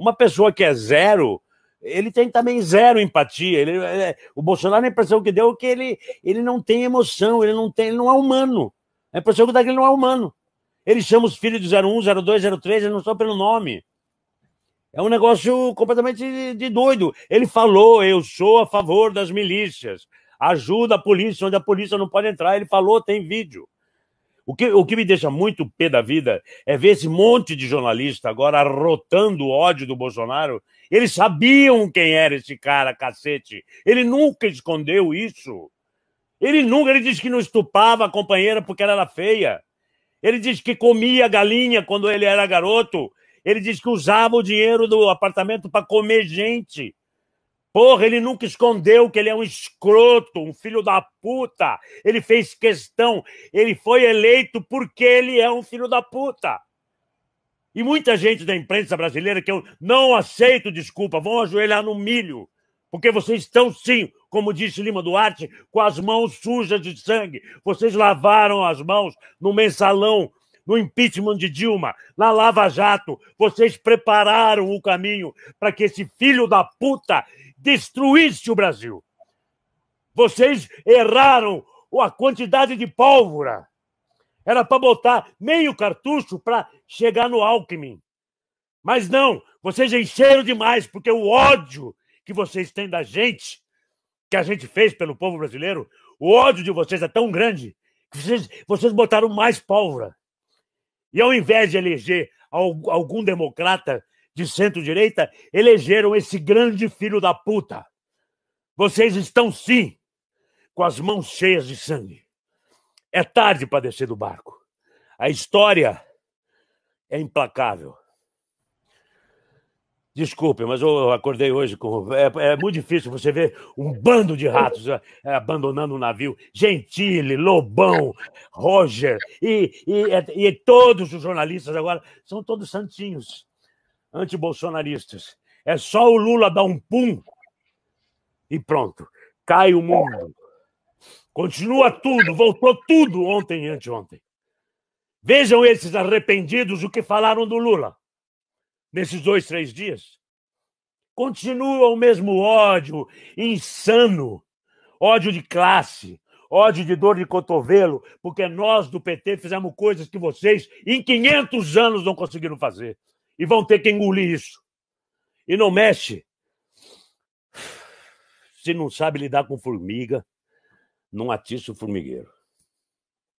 Uma pessoa que é zero, ele tem também zero empatia. Ele, é, o Bolsonaro, a impressão que deu é que ele, ele não tem emoção, ele não, tem, ele não é humano. A impressão que dá é que ele não é humano. Ele chama os filhos de 01, 02, 03, eles não são pelo nome. É um negócio completamente de, de doido. Ele falou: eu sou a favor das milícias, ajuda a polícia onde a polícia não pode entrar. Ele falou, tem vídeo. O que, o que me deixa muito pé da vida é ver esse monte de jornalista agora arrotando o ódio do Bolsonaro. Eles sabiam quem era esse cara, cacete. Ele nunca escondeu isso. Ele nunca, ele disse que não estupava a companheira porque ela era feia. Ele disse que comia galinha quando ele era garoto. Ele disse que usava o dinheiro do apartamento para comer gente. Porra, ele nunca escondeu que ele é um escroto, um filho da puta. Ele fez questão. Ele foi eleito porque ele é um filho da puta. E muita gente da imprensa brasileira que eu não aceito desculpa, vão ajoelhar no milho. Porque vocês estão, sim, como disse Lima Duarte, com as mãos sujas de sangue. Vocês lavaram as mãos no mensalão, no impeachment de Dilma, na Lava Jato. Vocês prepararam o caminho para que esse filho da puta destruísse o Brasil. Vocês erraram a quantidade de pólvora. Era para botar meio cartucho para chegar no Alckmin. Mas não, vocês encheram demais, porque o ódio que vocês têm da gente, que a gente fez pelo povo brasileiro, o ódio de vocês é tão grande que vocês, vocês botaram mais pólvora. E ao invés de eleger algum democrata de centro-direita elegeram esse grande filho da puta. Vocês estão, sim, com as mãos cheias de sangue. É tarde para descer do barco. A história é implacável. Desculpe, mas eu acordei hoje com. É, é, muito difícil você ver um bando de ratos é, abandonando o um navio. Gentile, Lobão, Roger e, e, e todos os jornalistas agora são todos santinhos antibolsonaristas. É só o Lula dar um pum e pronto. Cai o mundo. Continua tudo, voltou tudo ontem e anteontem. Vejam esses arrependidos o que falaram do Lula nesses dois, três dias. Continua o mesmo ódio insano, ódio de classe, ódio de dor de cotovelo, porque nós do PT fizemos coisas que vocês em 500 anos não conseguiram fazer e vão ter que engolir isso. E não mexe. Se não sabe lidar com formiga, não atiça o formigueiro.